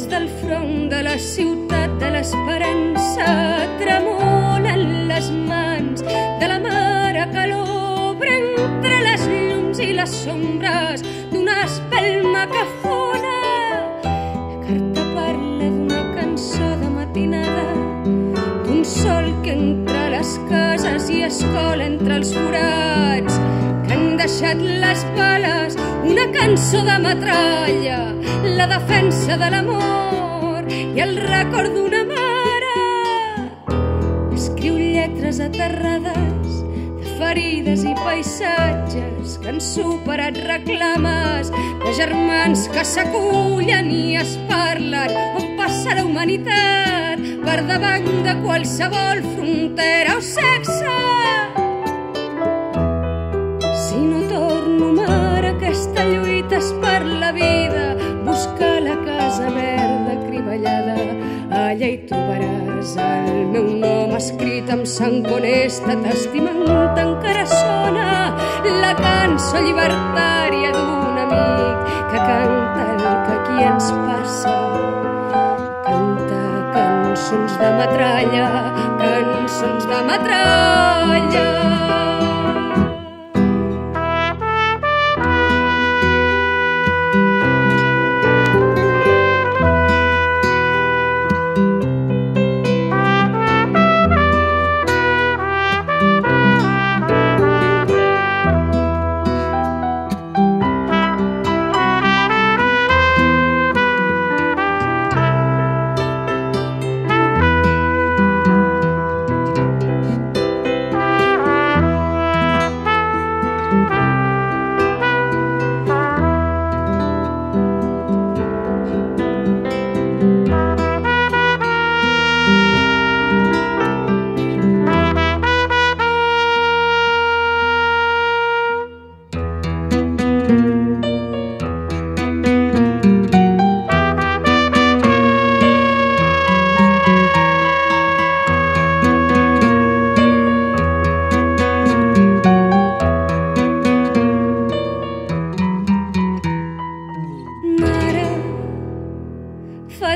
des del front de la ciutat de l'esperança tremolen les mans de la mare que l'obre entre les llums i les sombres d'una espelma que fona. La carta parla d'una cançó de matinada d'un sol que entra a les cases i es cola entre els forats que han deixat les bales una cançó de metralla la defensa de l'amor i el record d'una mare. Escriu lletres aterrades de ferides i paisatges que han superat reclames de germans que s'acullen i es parlen on passa la humanitat per davant de qualsevol frontera o sexe casa verda crivellada. Allà hi trobaràs el meu nom escrit amb sang honesta t'estimant encara sona la cançó llibertària d'un amic que canta el que aquí ens passa. Canta cançons de metralla cançons de metralla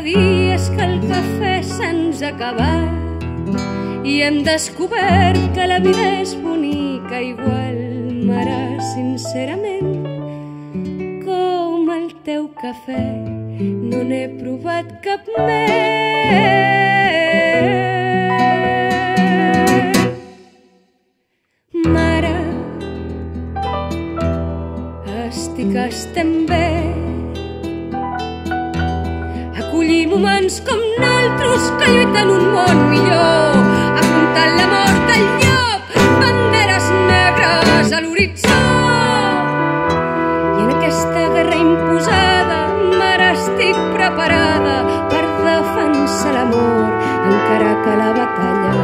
dies que el cafè se'ns ha acabat i hem descobert que la vida és bonica igual, mare, sincerament, com el teu cafè no n'he provat cap més. Mare, estic, estem bé. Acollir moments com naltros que lluiten un món millor, apuntant la mort al llop, banderes negres a l'horitzó. I en aquesta guerra imposada, mare, estic preparada per defensar l'amor, encara que la batalla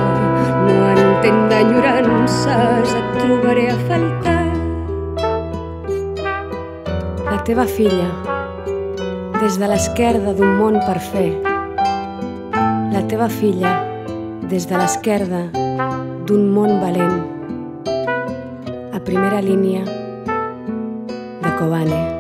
no entén d'enyorances, et trobaré a faltar. La teva filla, des de l'esquerda d'un món per fer. La teva filla, des de l'esquerda d'un món valent. A primera línia de Kobane.